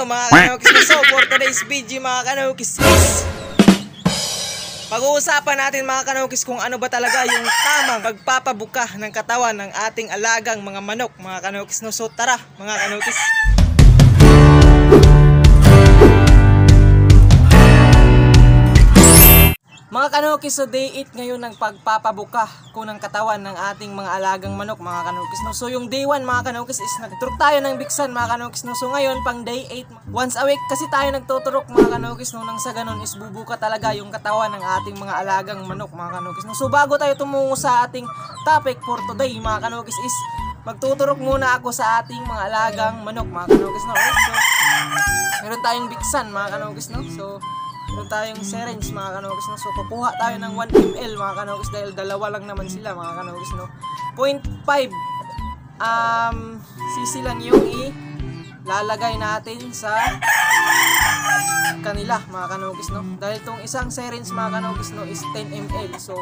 inyo mga kanukis na so for today's video mga kanukis is pag-uusapan natin mga kanukis kung ano ba talaga yung tamang pagpapabuka ng katawan ng ating alagang mga manok mga kanukis no? So tara mga kanukis Mga kanukis, so day 8 ngayon ng pagpapabuka ko ng katawan ng ating mga alagang manok mga kanukis. No? So yung day 1 mga kanukis is nagturok tayo ng biksan mga kanukis. No? So ngayon pang day 8, once a week kasi tayo nagtuturok mga kanukis. No? Nang sa ganun is bubuka talaga yung katawan ng ating mga alagang manok mga kanukis. No? So bago tayo tumungo sa ating topic for today mga kanukis is magtuturok muna ako sa ating mga alagang manok mga kanukis. No? So meron tayong biksan mga kanukis. No? So meron tayong syringe mga kanogis no. So kukuha tayo ng 1 ml mga kanogis dahil dalawa lang naman sila mga kanogis no. 0.5 um sisi lang yung i lalagay natin sa kanila mga kanogis no. Dahil tong isang syringe mga kanogis no is 10 ml. So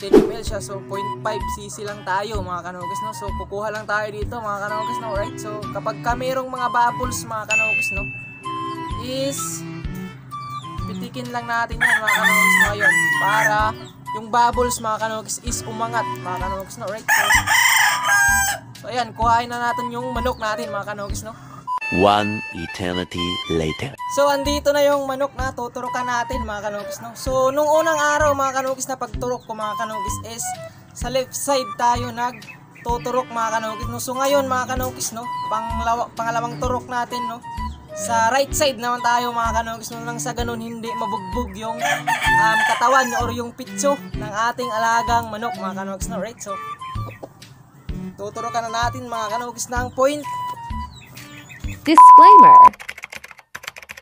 10 ml siya so 0.5 cc lang tayo mga kanogis no. So kukuha lang tayo dito mga kanogis no, right? So kapag ka mayroong mga bubbles mga kanogis no is pitikin lang natin yan mga kanogis no ngayon para yung bubbles mga kanogis is umangat mga kanogis no right so, so ayan kuhain na natin yung manok natin mga kanogis no One eternity later. So andito na yung manok na tuturukan natin mga kanogis no. So nung unang araw mga kanogis na pagturok ko mga kanogis is sa left side tayo nag tuturok mga kanogis no. So ngayon mga kanogis no, panglawa, pangalawang turok natin no sa right side naman tayo mga kanogis nung lang sa ganun hindi mabugbog yung um, katawan or yung pitso ng ating alagang manok mga kanogis no right? So tuturukan na natin mga kanogis ng point. Disclaimer.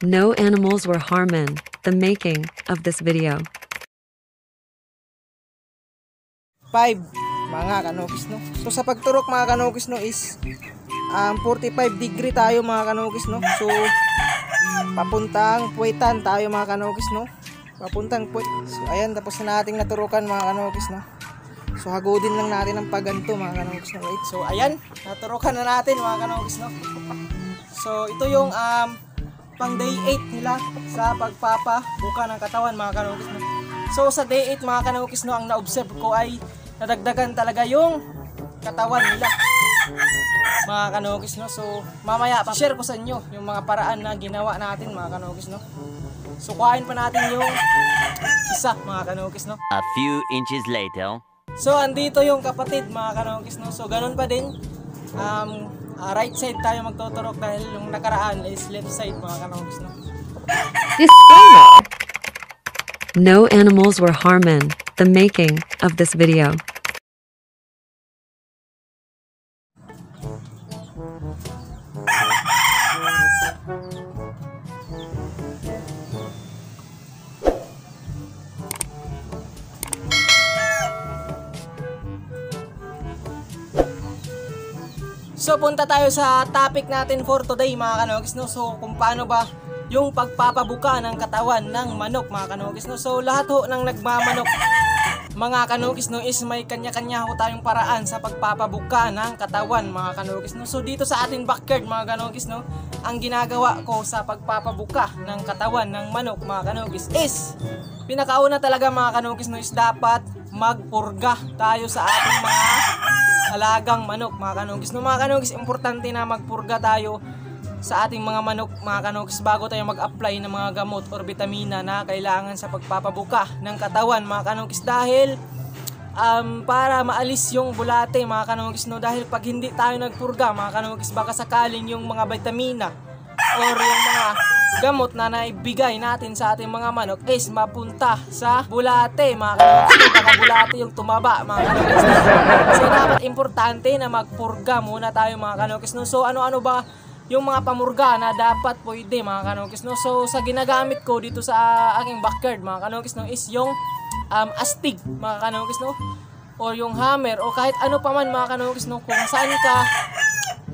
No animals were harmed in the making of this video. 5 mga kanogis no so sa pagturok mga kanogis no is um, 45 degree tayo mga kanogis no? So papuntang puwetan tayo mga kanogis no? Papuntang puwet so ayan tapos na nating naturukan mga kanogis no? So hagodin lang natin ang paganto mga kanogis no? Right so ayan naturukan na natin mga kanogis no? So ito yung um, pang day 8 nila sa pagpapabuka ng katawan mga kanogis no? So sa day 8 mga kanogis no ang na-observe ko ay nadagdagan talaga yung katawan nila mga kanogis no? So mamaya pa share ko sa inyo yung mga paraan na ginawa natin mga kanogis no? So kuhain pa natin yung isa mga kanogis no? A few inches later. so andito yung kapatid mga kanogis no? So ganun pa din. Um, ah, right side tayo magtuturok dahil yung nakaraan is left side mga kanogis no? Disclaimer No animals were harmed in the making of this video. So punta tayo sa topic natin for today mga kanogis no. So kung paano ba yung pagpapabuka ng katawan ng manok mga kanogis no. So lahat ho ng nagmamanok mga kanogis no is may kanya-kanya ho tayong paraan sa pagpapabuka ng katawan mga kanogis no. So dito sa ating backyard mga kanogis no, ang ginagawa ko sa pagpapabuka ng katawan ng manok mga kanogis is pinakauna talaga mga kanogis no is dapat magpurga tayo sa ating mga alagang manok mga kanugis. No mga kanugis, importante na magpurga tayo sa ating mga manok mga kanugis bago tayo mag-apply ng mga gamot or vitamina na kailangan sa pagpapabuka ng katawan mga kanugis dahil um, para maalis yung bulate mga kanugis no dahil pag hindi tayo nagpurga mga kanugis baka sakaling yung mga vitamina or yung mga gamot na naibigay natin sa ating mga manok is mapunta sa bulate mga kanokis. Baka bulate yung tumaba mga kanokis. So dapat importante na magpurga muna tayo mga kanokis. No? So ano-ano ba yung mga pamurga na dapat pwede mga kanokis. No? So sa ginagamit ko dito sa aking backyard mga kanokis no, is yung um, astig mga kanokis. No? Or yung hammer o kahit ano pa man mga kanokis. No? Kung saan ka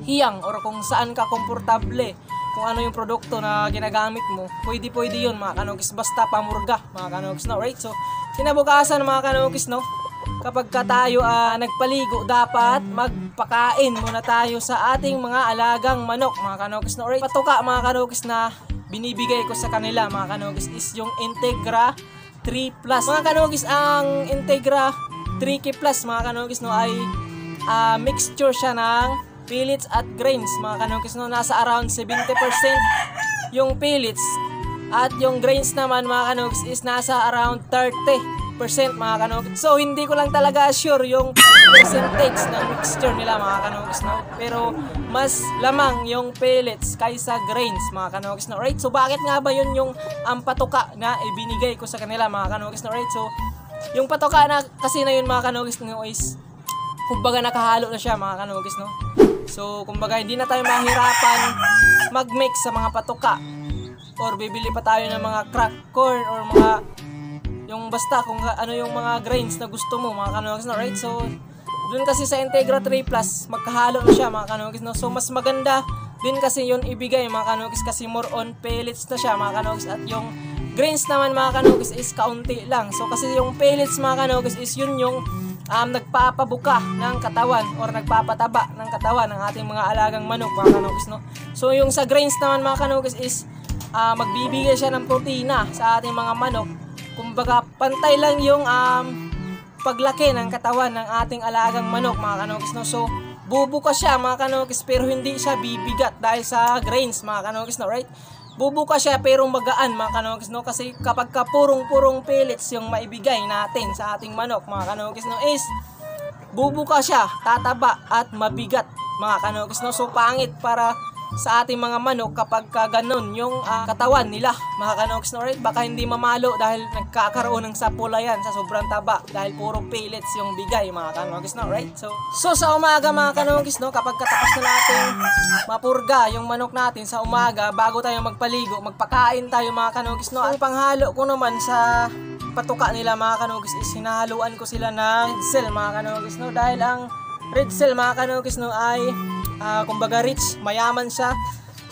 hiyang or kung saan ka komportable kung ano yung produkto na ginagamit mo, pwede pwede yun mga kanokis, basta pamurga mga kanokis, no? Right? So, kinabukasan mga kanokis, no? kapag ka tayo ah, nagpaligo, dapat magpakain muna tayo sa ating mga alagang manok, mga kanokis. No? Alright, patuka mga kanokis na binibigay ko sa kanila, mga kanokis, is yung Integra 3 Plus. Mga kanokis, ang Integra 3K Plus, mga kanokis, no, ay ah, mixture siya ng pellets at grains, mga kanokis, no, nasa around 70% yung pellets at yung grains naman mga kanokis is nasa around 30% mga kanokis. So hindi ko lang talaga sure yung percentage ng mixture nila mga kanokis no. Pero mas lamang yung pellets kaysa grains mga kanokis no. Right? So bakit nga ba yun yung ang patuka na ibinigay ko sa kanila mga kanokis no. Right? So yung patuka na kasi na yun mga kanokis no is kumbaga nakahalo na siya mga kanokis no. So kumbaga hindi na tayo mahirapan mag-mix sa mga patuka. Or bibili pa tayo ng mga crack corn or mga yung basta kung ano yung mga grains na gusto mo mga kanokis no right? So dun kasi sa Integra 3 Plus magkahalo na siya mga kanokis no? So mas maganda din kasi yun ibigay mga kanokis kasi more on pellets na siya mga kanokis at yung grains naman mga kanokis is kaunti lang. So kasi yung pellets mga kanokis is yun yung um, nagpapabuka ng katawan or nagpapataba ng katawan ng ating mga alagang manok mga kanokis no so yung sa grains naman mga kanokis is ah, magbibigay siya ng protina sa ating mga manok. Kumbaga, pantay lang yung um, paglaki ng katawan ng ating alagang manok, mga kanokis. No? So, bubuka siya, mga kanokis, pero hindi siya bibigat dahil sa grains, mga kanokis. No? Right? Bubuka siya pero magaan mga kanokis no kasi kapag ka purong-purong pellets yung maibigay natin sa ating manok mga kanokis no is bubuka siya, tataba at mabigat mga kanokis no. So pangit para sa ating mga manok kapag ka ganun yung ah, katawan nila. Mga kanokis no right baka hindi mamalo dahil nagkakaroon ng sapula yan sa sobrang taba dahil puro pellets yung bigay mga kanokis no right so so sa umaga mga kanokis no kapag katapos na natin mapurga yung manok natin sa umaga bago tayo magpaligo magpakain tayo mga kanokis no? Ang panghalo ko naman sa patuka nila mga kanogis is hinahaluan ko sila ng red cell mga kanogis no? Dahil ang red cell mga kanogis no ay ah, kumbaga rich mayaman siya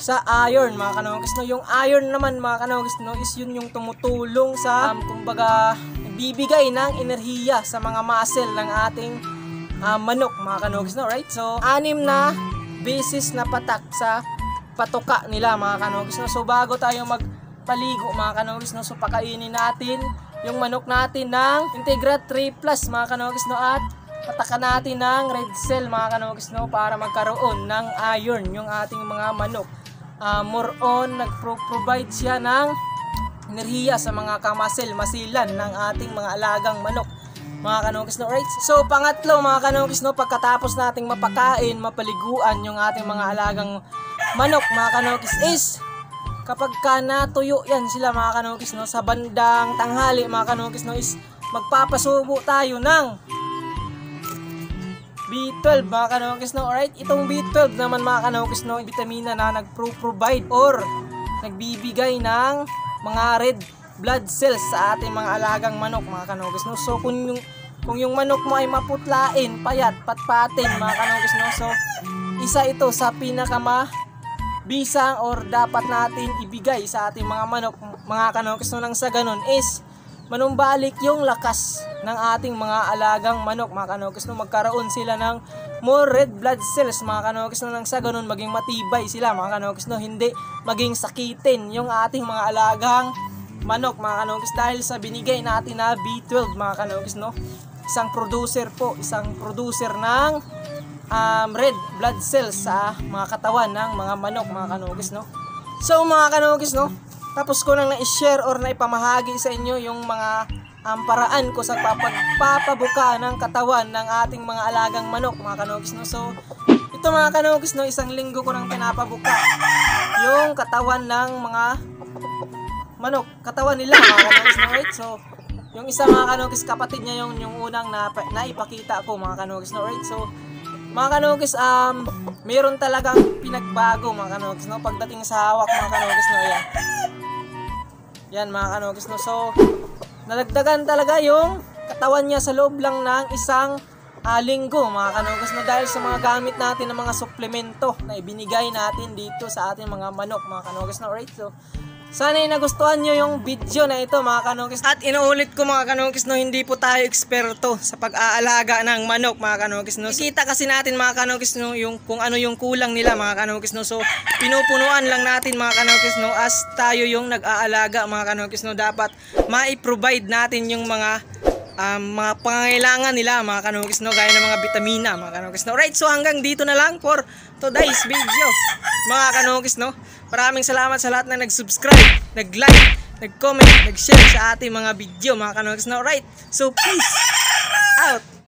sa iron mga kanogis no? Yung iron naman mga kanogis no is yun yung tumutulong sa um, kumbaga bibigay ng enerhiya sa mga muscle ng ating ah, manok mga kanogis no? Right? So anim na beses na patak sa patuka nila mga kanogis no? So bago tayo magpaligo mga kanogis no? So pakainin natin yung manok natin ng Integra 3 Plus mga kanogis no? At patakan natin ng red cell mga kanogis no para magkaroon ng iron yung ating mga manok. Ah, more on nagpro-provide siya ng enerhiya sa mga kamasil masilan ng ating mga alagang manok mga kanokis no right? So pangatlo mga kanokis no pagkatapos nating mapakain mapaliguan yung ating mga alagang manok mga kanokis is kapag ka natuyo yan sila mga kanokis no sa bandang tanghali mga kanokis no is magpapasubo tayo ng B12 mga kanokis no? Alright itong B12 naman mga kanokis no? Vitamina na nagpro-provide or nagbibigay ng mga red blood cells sa ating mga alagang manok mga kanokis no? So kung yung kung yung manok mo ay maputlain, payat, patpatin mga kanokis no? So isa ito sa pinakama bisang or dapat natin ibigay sa ating mga manok mga kanokis no? Nang sa ganun is manumbalik yung lakas ng ating mga alagang manok mga kanokis. No magkaroon sila ng more red blood cells mga kanokis no nang sa ganun maging matibay sila mga kanokis no? Hindi maging sakitin yung ating mga alagang manok mga kanokis dahil sa binigay natin na B12 mga kanokis no? Isang producer po isang producer ng um, red blood cells sa mga katawan ng mga manok mga kanugis no? So mga kanugis no tapos ko nang na-share or naipamahagi sa inyo yung mga um, paraan ko sa pagpapabuka ng katawan ng ating mga alagang manok mga kanugis no? So ito mga kanugis no isang linggo ko nang pinapabuka yung katawan ng mga manok. Katawan nila mga kanugis no? Right? So yung isa mga kanugis kapatid niya yung yung unang na naipakita ko mga kanugis no? Right? So mga kanugis um meron talagang pinagbago mga kanugis no? Pagdating sa hawak mga kanugis no? Yan yan mga kanugis no? So nalagdagan talaga yung katawan niya sa loob lang ng isang ah, linggo mga kanugis no? Dahil sa mga gamit natin ng mga suplemento na ibinigay natin dito sa ating mga manok mga kanugis no? Right so Sana ay nagustuhan nyo yung video na ito mga kanokis. At inuulit ko mga kanokis no, hindi po tayo eksperto sa pag-aalaga ng manok mga kanokis no. Kita kasi natin mga kanokis no, yung, kung ano yung kulang nila mga kanokis no. So pinupunuan lang natin mga kanokis no, as tayo yung nag-aalaga mga kanokis no. Dapat ma-provide natin yung mga um, mga pangangailangan nila mga kanokis no gaya ng mga vitamina mga kanokis no right so hanggang dito na lang for today's video mga kanokis no maraming salamat sa lahat na nag-subscribe nag-like nag-comment nag-share sa ating mga video mga kanokis no right so peace out